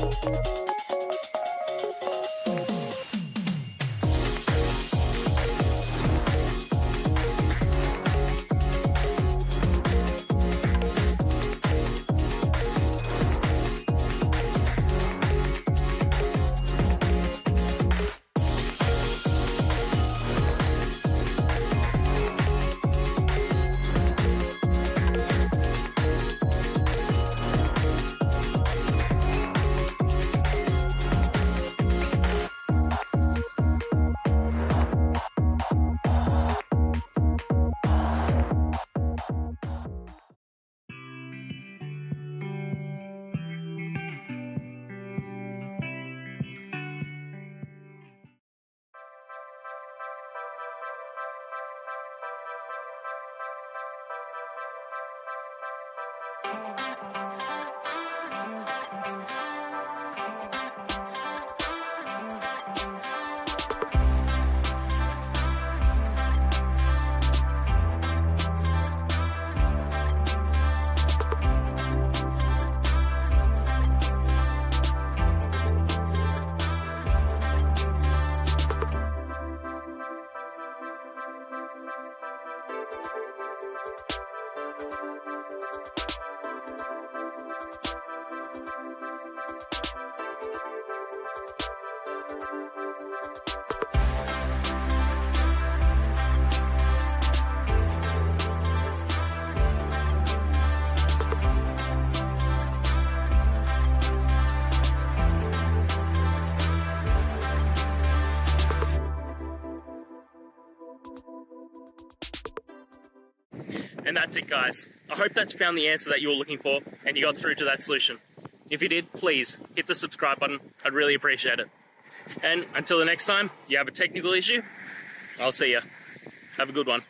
Música And that's it, guys. I hope that's found the answer that you were looking for and you got through to that solution. If you did, please hit the subscribe button. I'd really appreciate it. And until the next time you have a technical issue, I'll see you. Have a good one.